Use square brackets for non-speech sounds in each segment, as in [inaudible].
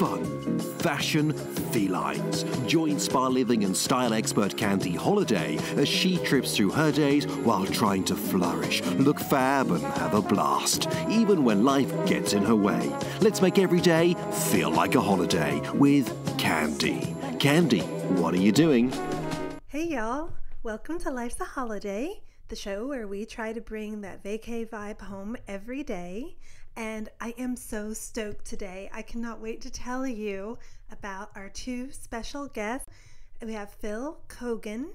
fun, fashion, felines. Join spa living and style expert Candy Holladay as she trips through her days while trying to flourish, look fab, and have a blast, even when life gets in her way. Let's make every day feel like a holiday with Candy. Candy, what are you doing? Hey y'all, welcome to Life's a Holladay, the show where we try to bring that vacay vibe home every day. And I am so stoked today. I cannot wait to tell you about our two special guests. We have Phil Keoghan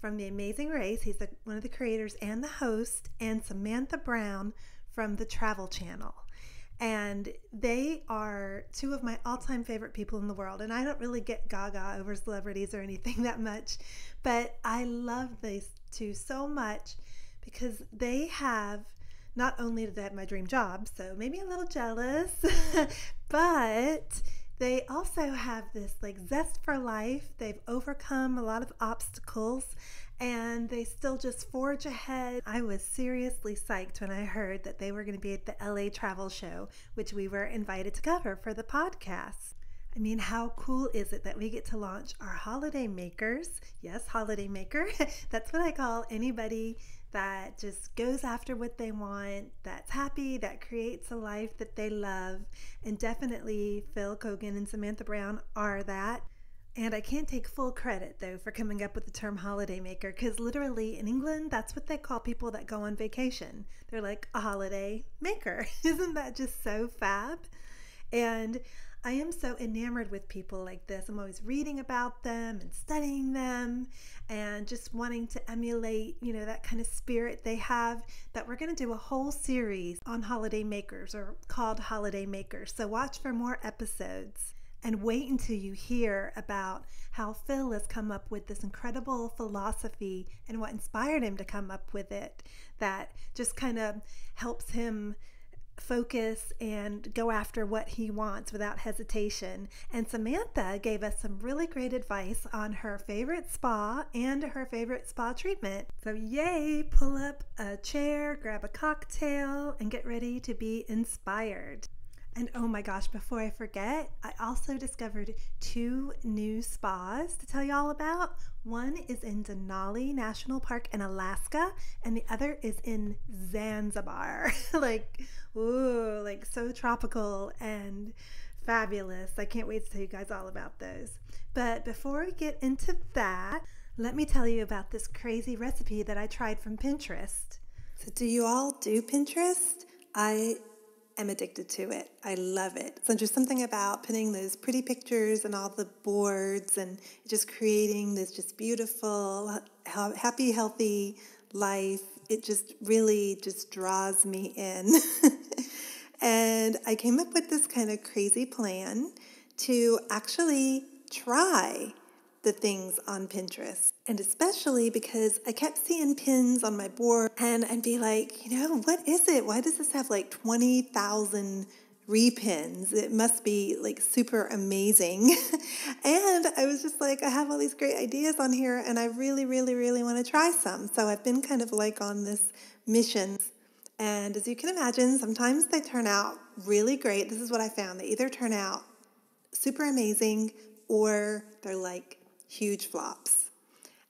from The Amazing Race. He's the, one of the creators and the host, and Samantha Brown from the Travel Channel. And they are two of my all time favorite people in the world. And I don't really get gaga over celebrities or anything [laughs] that much, but I love these two so much because they have not only did they have my dream job, so maybe a little jealous, [laughs] [laughs] but they also have this like zest for life. They've overcome a lot of obstacles and they still just forge ahead. I was seriously psyched when I heard that they were going to be at the LA Travel Show, which we were invited to cover for the podcast. I mean, how cool is it that we get to launch our holiday makers? Yes, holiday maker. [laughs] That's what I call anybody that just goes after what they want, that's happy, that creates a life that they love. And definitely Phil Keoghan and Samantha Brown are that. And I can't take full credit though for coming up with the term holiday maker because literally in England, that's what they call people that go on vacation. They're like a holiday maker. [laughs] Isn't that just so fab? And I am so enamored with people like this. I'm always reading about them and studying them and just wanting to emulate, you know, that kind of spirit they have. That we're going to do a whole series on holiday makers or called Holiday Makers. So watch for more episodes and wait until you hear about how Phil has come up with this incredible philosophy and what inspired him to come up with it that just kind of helps him focus and go after what he wants without hesitation. And Samantha gave us some really great advice on her favorite spa and her favorite spa treatment. So, yay, pull up a chair, grab a cocktail, and get ready to be inspired. And oh my gosh, before I forget, I also discovered two new spas to tell you all about. One is in Denali National Park in Alaska, and the other is in Zanzibar. [laughs] like, ooh, like so tropical and fabulous. I can't wait to tell you guys all about those. But before we get into that, let me tell you about this crazy recipe that I tried from Pinterest. So, do you all do Pinterest? I am addicted to it. I love it. So there's something about putting those pretty pictures and all the boards and just creating this just beautiful, happy, healthy life. It just really just draws me in. [laughs] and I came up with this kind of crazy plan to actually try the things on Pinterest. And especially because I kept seeing pins on my board and I'd be like, you know, what is it? Why does this have like 20,000 repins? It must be like super amazing. [laughs] and I was just like, I have all these great ideas on here and I really, really, really want to try some. So I've been kind of like on this mission. And as you can imagine, sometimes they turn out really great. This is what I found. They either turn out super amazing or they're like huge flops.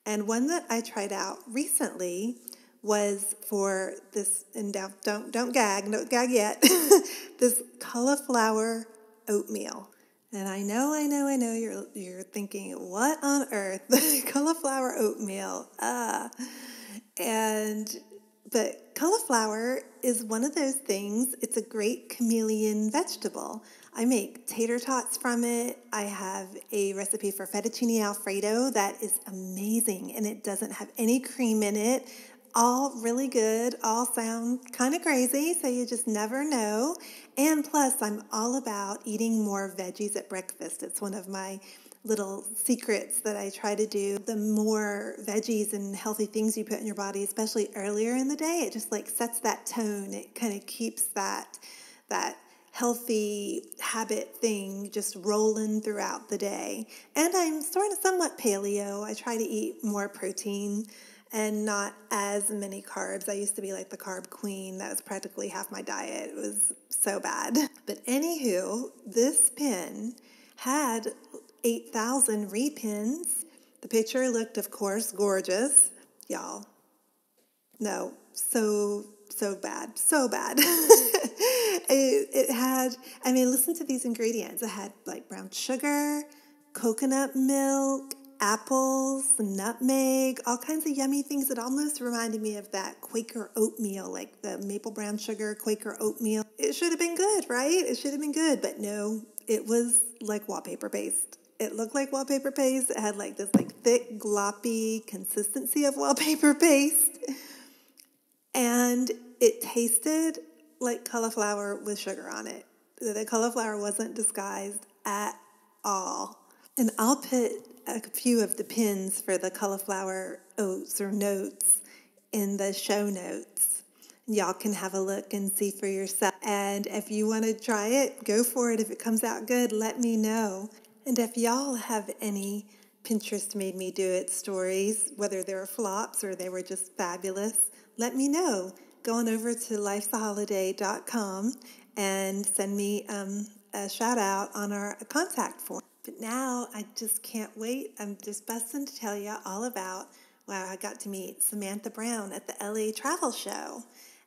And one that I tried out recently was for this, and don't, don't gag, don't gag yet, [laughs] this cauliflower oatmeal. And I know, I know, I know you're, you're thinking, what on earth? [laughs] cauliflower oatmeal. Ah. And, but cauliflower is one of those things, it's a great chameleon vegetable. I make tater tots from it. I have a recipe for fettuccine alfredo that is amazing and it doesn't have any cream in it. All really good, all sound kind of crazy, so you just never know. And plus, I'm all about eating more veggies at breakfast. It's one of my little secrets that I try to do. The more veggies and healthy things you put in your body, especially earlier in the day, it just like sets that tone. It kind of keeps that that healthy habit thing just rolling throughout the day. And I'm sort of somewhat paleo. I try to eat more protein and not as many carbs. I used to be like the carb queen. That was practically half my diet. It was so bad. But anywho, this pin had 8,000 repins. The picture looked, of course, gorgeous. Y'all, no, so, so bad, so bad. [laughs] it, it had, I mean, listen to these ingredients. It had like brown sugar, coconut milk, apples, nutmeg, all kinds of yummy things. It almost reminded me of that Quaker oatmeal, like the maple brown sugar Quaker oatmeal. It should have been good, right? It should have been good, but no, it was like wallpaper paste. It looked like wallpaper paste. It had like this like thick, gloppy consistency of wallpaper [laughs] paste. And it tasted like cauliflower with sugar on it. The cauliflower wasn't disguised at all. And I'll put a few of the pins for the cauliflower oats or notes in the show notes. Y'all can have a look and see for yourself. And if you want to try it, go for it. If it comes out good, let me know. And if y'all have any Pinterest made me do it stories, whether they were flops or they were just fabulous, let me know. Go on over to lifesaholladay.com and send me um, a shout out on our contact form. But now I just can't wait. I'm just busting to tell you all about wow, I got to meet Samantha Brown at the LA Travel Show.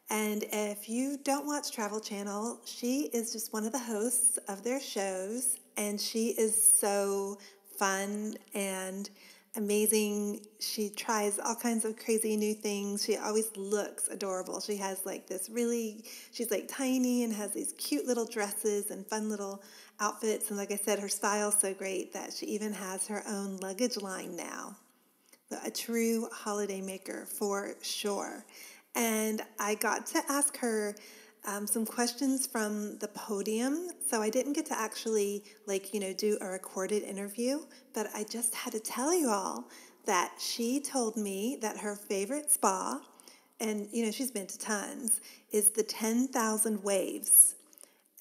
And if you don't watch Travel Channel, she is just one of the hosts of their shows, and she is so fun and amazing. She tries all kinds of crazy new things. She always looks adorable. She has like this really, she's like tiny and has these cute little dresses and fun little outfits. And like I said, her style's so great that she even has her own luggage line now. So a true holiday maker for sure. And I got to ask her um, some questions from the podium. So I didn't get to actually, like, you know, do a recorded interview, but I just had to tell you all that she told me that her favorite spa, and, you know, she's been to tons, is the 10,000 Waves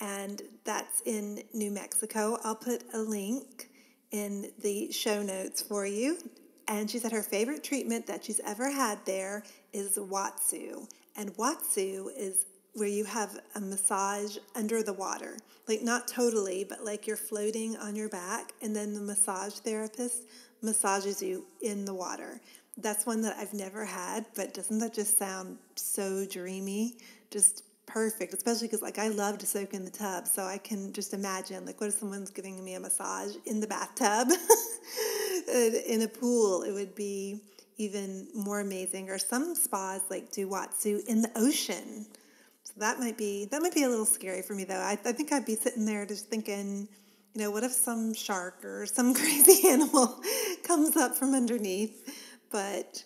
and that's in New Mexico. I'll put a link in the show notes for you. And she said her favorite treatment that she's ever had there is Watsu. And Watsu is where you have a massage under the water. Like, not totally, but like you're floating on your back, and then the massage therapist massages you in the water. That's one that I've never had, but doesn't that just sound so dreamy? Just perfect, especially because like I love to soak in the tub, so I can just imagine like what if someone's giving me a massage in the bathtub, [laughs] in a pool, it would be even more amazing. Or some spas like do Watsu in the ocean, that might be that might be a little scary for me though. I, I think I'd be sitting there just thinking. You know, what if some shark or some [laughs] crazy animal [laughs] comes up from underneath? But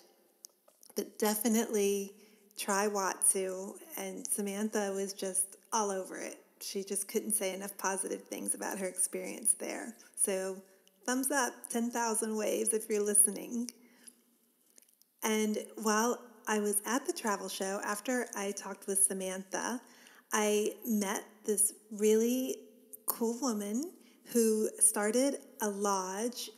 but definitely try Watsu, and Samantha was just all over it. She just couldn't say enough positive things about her experience there. So, thumbs up, 10,000 waves if you're listening. And while I was at the travel show, after I talked with Samantha, I met this really cool woman who started a lodge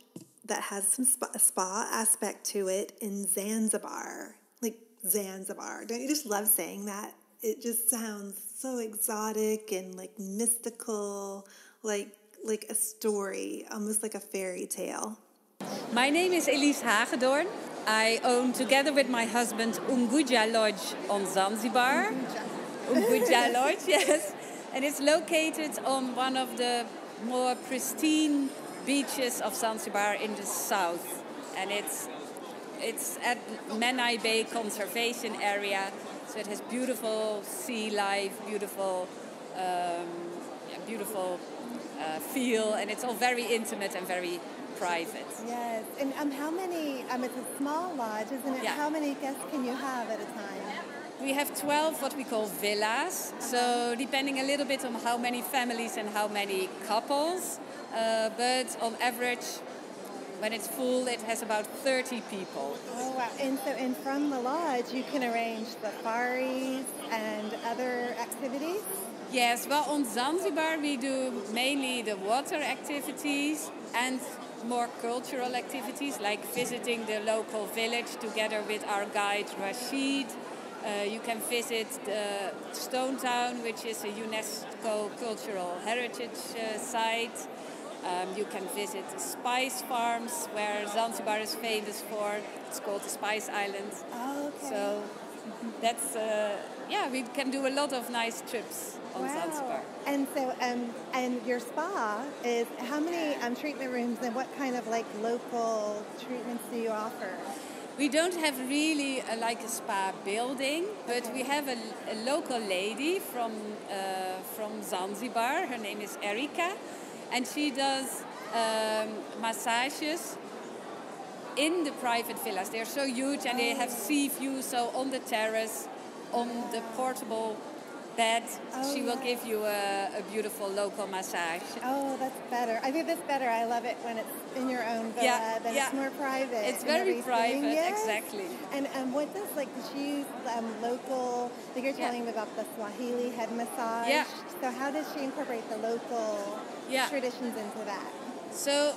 that has some spa, spa aspect to it in Zanzibar. Like Zanzibar. Don't you just love saying that? It just sounds so exotic and like mystical, like like a story, almost like a fairy tale. My name is Elise Hagedorn. I own, together with my husband, Unguja Lodge on Zanzibar. Unguja [laughs] Lodge, yes. And it's located on one of the more pristine beaches of Zanzibar in the south. And it's it's at Menai Bay Conservation Area, so it has beautiful sea life, beautiful, um, yeah, beautiful uh, feel, and it's all very intimate and very private. Yes, and um, how many? Um, it's a small lodge, isn't it? Yeah. How many guests can you have at a time? We have 12 what we call villas. Uh-huh. So, depending a little bit on how many families and how many couples, uh, but on average, when it's full, it has about 30 people. Oh, wow. And so, and from the lodge, you can arrange safaris and other activities? Yes, well, on Zanzibar, we do mainly the water activities and more cultural activities like visiting the local village together with our guide Rashid. Uh, you can visit the Stone Town, which is a UNESCO cultural heritage uh, site. Um, you can visit the spice farms where Zanzibar is famous for. It's called the Spice Island. Oh, okay. So that's uh, yeah, we can do a lot of nice trips on wow. Zanzibar. And so, um, and your spa is how many um, treatment rooms and what kind of like local treatments do you offer? We don't have really a, like a spa building, but Okay. we have a, a local lady from uh, from Zanzibar. Her name is Erika, and she does um, massages in the private villas. They're so huge and they have sea view. So on the terrace, on the portable bed, Oh, she will nice. give you a, a beautiful local massage. Oh, that's better. I think that's better. I love it when it's in your own villa. Yeah, Then yeah. it's more private. It's very private, Yes. exactly. And um, what does like does she use um, local? Like you're Yeah. telling me about the Swahili head massage. Yeah. So how does she incorporate the local Yeah. traditions into that? So,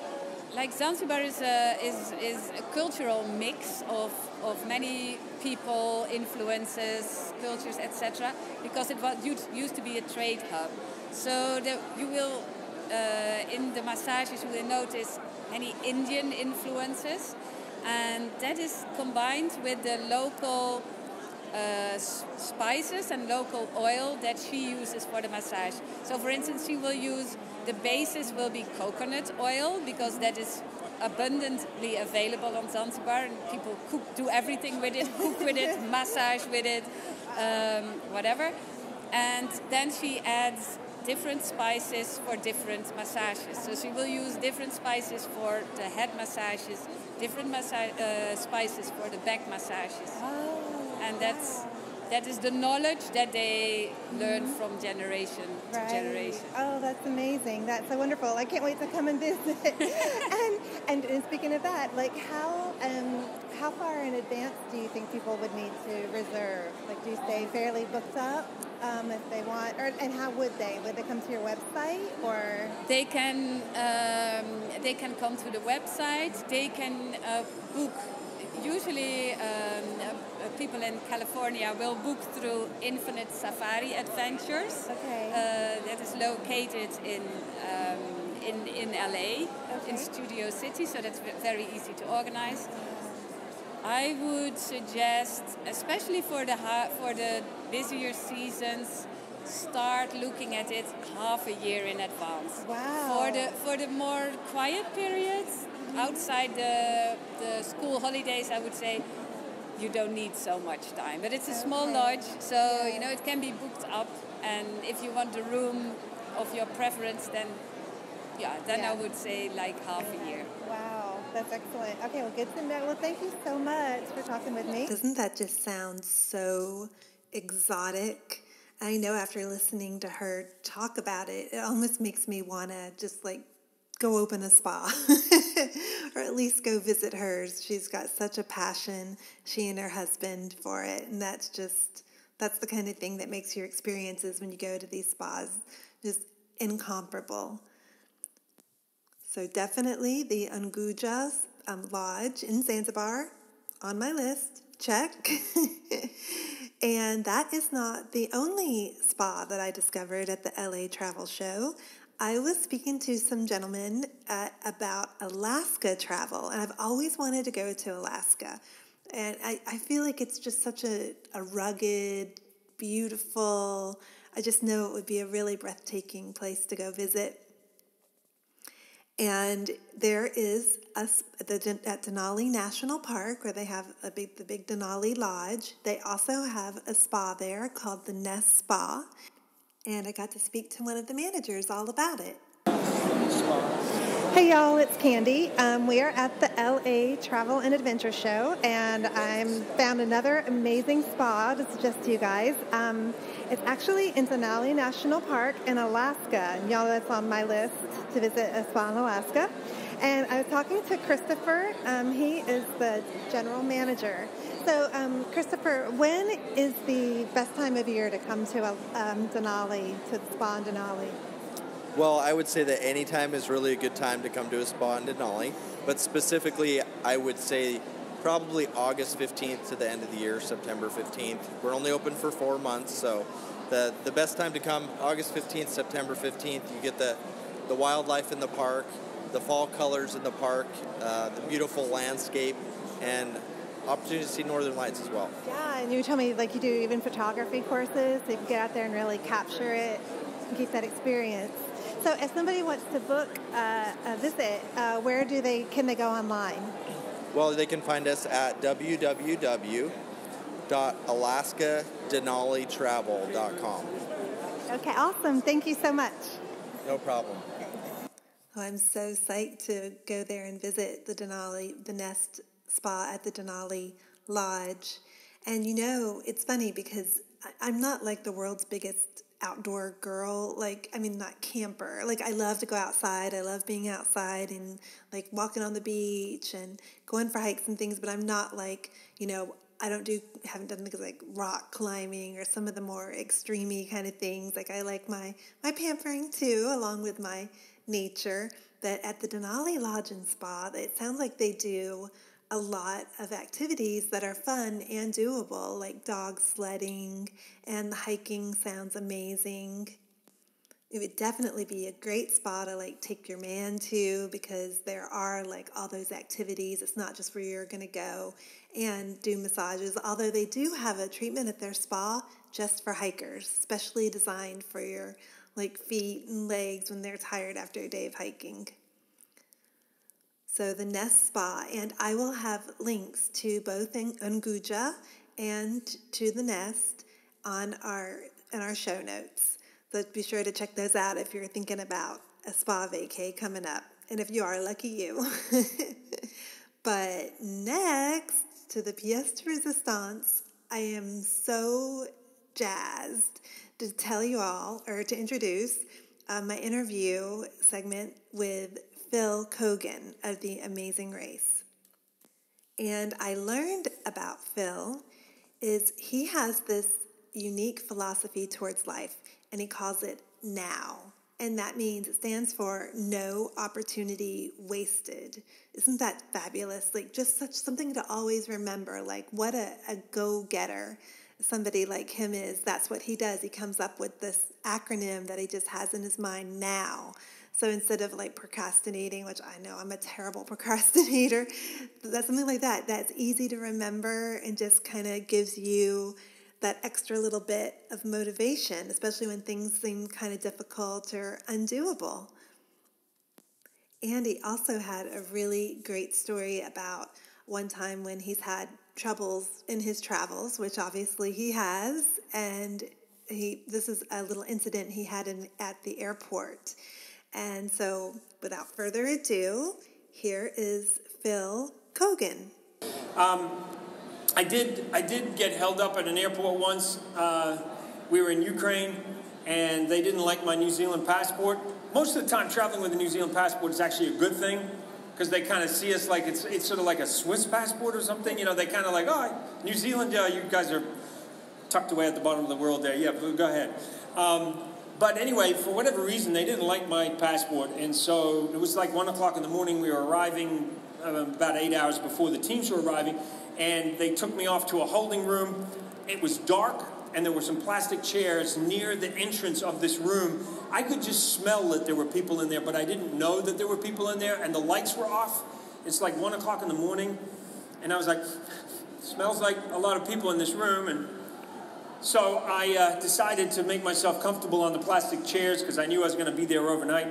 like Zanzibar is a, is, is a cultural mix of, of many people, influences, cultures, etc. Because it was, used, to be a trade hub. So you will, uh, in the massages, you will notice many Indian influences. And that is combined with the local uh, spices and local oil that she uses for the massage. So, for instance, she will use the basis will be coconut oil because that is abundantly available on Zanzibar, and people cook, do everything with it, cook with it, [laughs] massage with it, um, whatever. And then she adds different spices for different massages. So she will use different spices for the head massages, different massa- uh, spices for the back massages Oh. And that's that is the knowledge that they learn from generation to generation. Oh, that's amazing. That's so wonderful. I can't wait to come and visit. [laughs] and, and and speaking of that, like how um how far in advance do you think people would need to reserve? Like, do you stay fairly booked up um, if they want, or and how would they? Would they come to your website or? They can um, they can come to the website. They can uh, book. Usually, um, people in California will book through Infinite Safari Adventures. Okay. Uh, that is located in um, in in LA, Okay. in Studio City. So that's very easy to organize. I would suggest, especially for the for the busier seasons, start looking at it half a year in advance. Wow. For the for the more quiet periods outside the the school holidays, I would say you don't need so much time. But it's a small lodge, so you know it can be booked up. And if you want a room of your preference, then yeah, then Yeah. I would say like half a year. Wow, that's excellent. Okay, well, good to know. Well, thank you so much for talking with me. Doesn't that just sound so exotic? I know after listening to her talk about it, it almost makes me want to just like go open a spa [laughs] or at least go visit hers. She's got such a passion, she and her husband, for it. And that's just, that's the kind of thing that makes your experiences when you go to these spas just incomparable. So definitely the Unguja um, Lodge in Zanzibar on my list. Check. [laughs] and that is not the only spa that I discovered at the LA Travel Show. I was speaking to some gentlemen uh, about Alaska travel, and I've always wanted to go to Alaska. And I, I feel like it's just such a, a rugged, beautiful, I just know it would be a really breathtaking place to go visit. And there is a, the, at Denali National Park where they have a big, the big Denali Lodge. They also have a spa there called the Nest Spa. And I got to speak to one of the managers all about it. Hey y'all, it's Candy. Um, we are at the LA Travel and Adventure Show, and I'm found another amazing spa to suggest to you guys. Um, it's actually in Denali National Park in Alaska. And y'all, that's on my list to visit a spa in Alaska. And I was talking to Christopher. Um, he is the general manager. So, um, Christopher, when is the best time of year to come to um, Denali, to the spa in Denali? Well, I would say that any time is really a good time to come to a spa in Denali, but specifically, I would say probably August 15th to the end of the year, September 15th. We're only open for four months, so the the best time to come August 15th, September 15th. You get the the wildlife in the park, the fall colors in the park, uh, the beautiful landscape, and opportunity to see northern lights as well. Yeah, and you tell me like you do even photography courses, so you can get out there and really capture it and keep that experience. So, if somebody wants to book uh, a visit, uh, where do they can they go online? Well, they can find us at www.alaskadenalitravel.com. Okay, awesome. Thank you so much. No problem. Oh, I'm so psyched to go there and visit the Denali, the Nest Spa at the Denali Lodge. And you know, it's funny because I'm not like the world's biggest outdoor girl. Like, I mean, not camper. Like, I love to go outside. I love being outside and like walking on the beach and going for hikes and things. But I'm not like, you know, I don't do, haven't done things like rock climbing or some of the more extremey kind of things. Like, I like my my pampering too, along with my nature. But at the Denali Lodge and Spa, it sounds like they do a lot of activities that are fun and doable, like dog sledding, and the hiking sounds amazing. It would definitely be a great spa to like take your man to because there are like all those activities. It's not just where you're going to go and do massages, although they do have a treatment at their spa just for hikers, specially designed for your like feet and legs when they're tired after a day of hiking. So the Nest Spa, and I will have links to both Unguja and to the Nest on our in our show notes. So be sure to check those out if you're thinking about a spa vacay coming up. And if you are, lucky you. [laughs] but next to the pièce de résistance, I am so jazzed to tell you all, or to introduce uh, my interview segment with Phil Keoghan of The Amazing Race. And I learned about Phil is he has this unique philosophy towards life and he calls it now. And that means it stands for no opportunity wasted. Isn't that fabulous? Like just such something to always remember. Like what a, a go-getter somebody like him is. That's what he does. He comes up with this acronym that he just has in his mind now. So instead of like procrastinating, which I know I'm a terrible [laughs] procrastinator, that's something like that. That's easy to remember and just kind of gives you that extra little bit of motivation, especially when things seem kind of difficult or undoable. Andy also had a really great story about one time when he's had troubles in his travels, which obviously he has, and he this is a little incident he had in, at the airport and so, without further ado, here is Phil Keoghan. Um, I did. I did get held up at an airport once. Uh, we were in Ukraine, and they didn't like my New Zealand passport. Most of the time, traveling with a New Zealand passport is actually a good thing because they kind of see us like it's it's sort of like a Swiss passport or something. You know, they kind of like, oh, New Zealand, yeah, you guys are tucked away at the bottom of the world there. Yeah, go ahead. Um, but anyway, for whatever reason, they didn't like my passport. And so it was like 1 o'clock in the morning. We were arriving uh, about eight hours before the teams were arriving. And they took me off to a holding room. It was dark, and there were some plastic chairs near the entrance of this room. I could just smell that there were people in there, but I didn't know that there were people in there. And the lights were off. It's like 1 o'clock in the morning. And I was like, [laughs] smells like a lot of people in this room. And so I uh, decided to make myself comfortable on the plastic chairs because I knew I was going to be there overnight.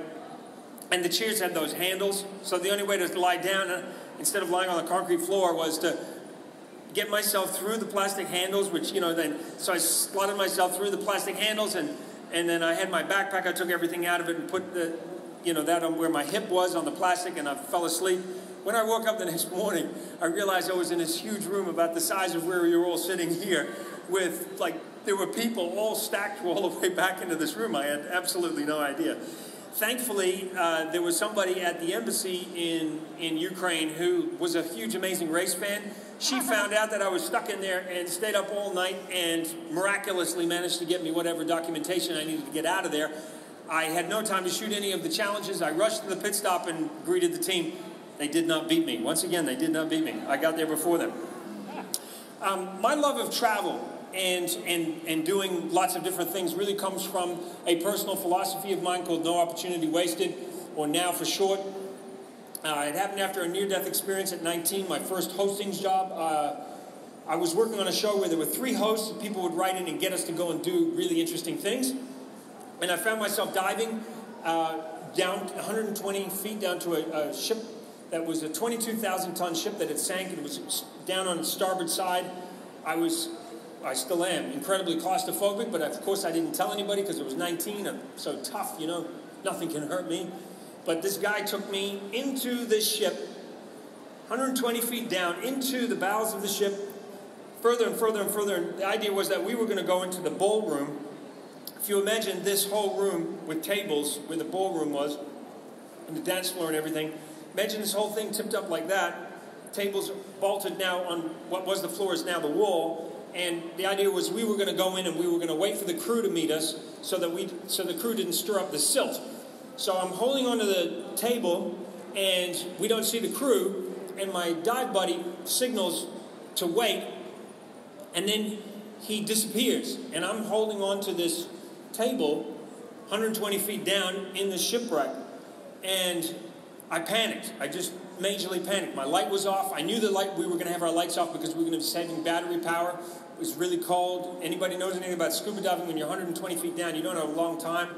And the chairs had those handles, so the only way to lie down uh, instead of lying on the concrete floor was to get myself through the plastic handles, which, you know, then, so I slotted myself through the plastic handles and, and then I had my backpack, I took everything out of it and put the, you know, that on where my hip was on the plastic and I fell asleep. When I woke up the [laughs] next morning, I realized I was in this huge room about the size of where you're all sitting here with like there were people all stacked [laughs] all the way back into this room. I had absolutely no idea. Thankfully, uh, there was somebody at the embassy in, in Ukraine who was a huge Amazing Race fan. She found out that I was stuck in there and stayed up all night and miraculously managed to get me whatever documentation I needed to get out of there. I had no time to shoot any of the challenges. I rushed to the pit stop and greeted the team. They did not beat me. Once again, they did not beat me. I got there before them. Um, my love of travel and, and, and doing lots of different things really comes from a personal philosophy of mine called No Opportunity Wasted, or NOW for short. Uh, it happened after a near death experience at 19, my first hostings job. Uh, I was working on a show where there were three hosts, and people would write in and get us to go and do really interesting things. And I found myself diving uh, down 120 feet down to a, a ship that was a 22,000 ton ship that had sank. It was down on its starboard side. I was, I still am, incredibly claustrophobic, but of course I didn't tell anybody because it was 19. I'm so tough, you know, nothing can hurt me. But this guy took me into this ship, 120 feet down, into the bowels of the ship, further and further and further. And the idea was that we were going to go into the ballroom. If you imagine this whole room with tables where the ballroom was, and the dance floor and everything, imagine this whole thing tipped up like that. Tables vaulted now on what was the floor is now the wall. And the idea was we were going to go in and we were going to wait for the crew to meet us so that we so the crew didn't stir up the silt. So I'm holding onto the table and we don't see the crew and my dive buddy signals to wait and then he disappears and I'm holding onto this table 120 feet down in the shipwreck and I panicked. I just majorly panicked. My light was off. I knew the light we were going to have our lights off because we were going to be saving battery power. It was really cold. Anybody knows anything about scuba diving when you're 120 feet down, you don't have a long time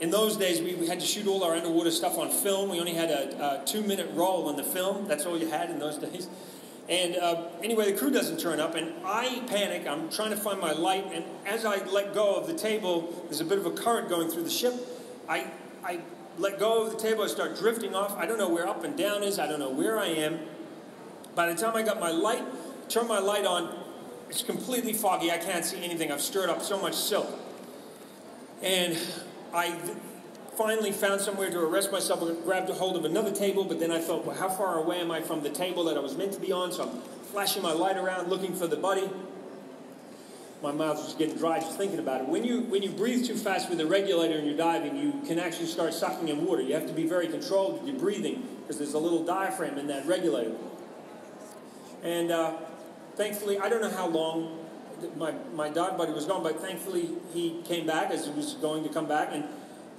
in those days, we, we, had to shoot all our underwater stuff on film. We only had a, a two minute roll on the film. That's all you had in those [laughs] days. And uh, anyway, the crew doesn't turn up, and I panic. I'm trying to find my light, and as I let go of the table, there's a bit of a current going through the ship. I, I let go of the table, I start drifting off. I don't know where up and down is, I don't know where I am. By the time I got my light, turn my light on, it's completely foggy. I can't see anything. I've stirred up so much silt. And I finally found somewhere to arrest myself. I grabbed a hold of another table, but then I thought, well, how far away am I from the table that I was meant to be on? So I'm flashing my light around, looking for the buddy. My mouth was getting dry just thinking about it. When you when you breathe too fast with a regulator and you're diving, you can actually start sucking in water. You have to be very controlled with your breathing because there's a little diaphragm in that regulator. And uh, thankfully, I don't know how long my, my dog buddy was gone, but thankfully he came back as he was going to come back, and,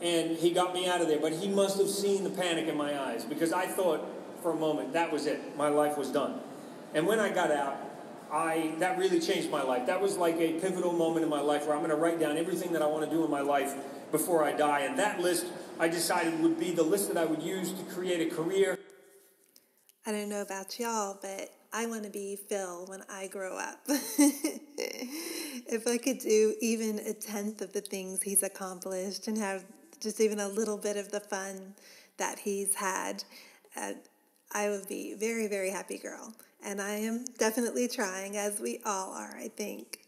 and he got me out of there. But he must have seen the panic in my eyes because I thought for a moment that was it. My life was done. And when I got out, I, that really changed my life. That was like a pivotal moment in my life where I'm going to write down everything that I want to do in my life before I die. And that list I decided would be the list that I would use to create a career. I don't know about y'all, but I want to be Phil when I grow up. [laughs] if I could do even a tenth of the things he's accomplished and have just even a little bit of the fun that he's had, uh, I would be very, very happy girl. And I am definitely trying, as we all are, I think.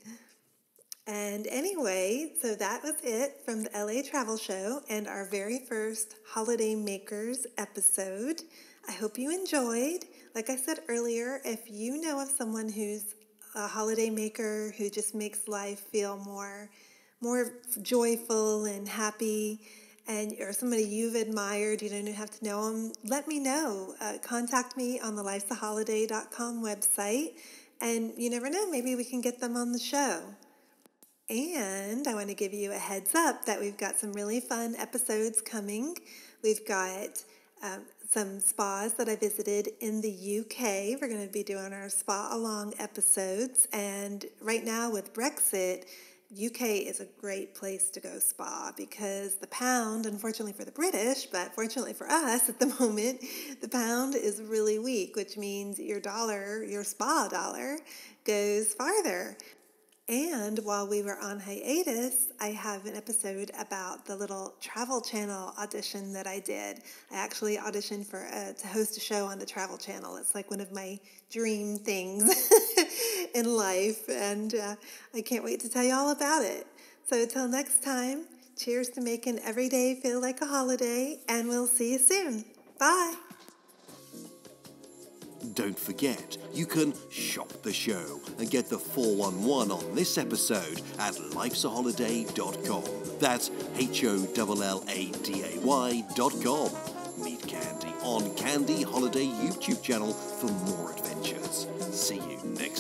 And anyway, so that was it from the LA Travel Show and our very first Holiday Makers episode. I hope you enjoyed. Like I said earlier, if you know of someone who's a holiday maker who just makes life feel more more joyful and happy and or somebody you've admired, you don't have to know them, let me know. Uh, contact me on the lifesaholladay.com website, and you never know, maybe we can get them on the show. And I want to give you a heads up that we've got some really fun episodes coming. We've got um, some spas that I visited in the UK. We're going to be doing our spa along episodes. And right now, with Brexit, UK is a great place to go spa because the pound, unfortunately for the British, but fortunately for us at the [laughs] moment, the pound is really weak, which means your dollar, your spa dollar, goes farther. And while we were on hiatus, I have an episode about the little Travel Channel audition that I did. I actually auditioned for uh, to host a show on the Travel Channel. It's like one of my dream things [laughs] in life, and uh, I can't wait to tell you all about it. So until next time, cheers to making every day feel like a holiday, and we'll see you soon. Bye. Don't forget, you can shop the show and get the 411 on this episode at lifesaHolladay.com. That's H O L L A D A Y.com. Meet Candy on Candy Holladay YouTube channel for more adventures. See you next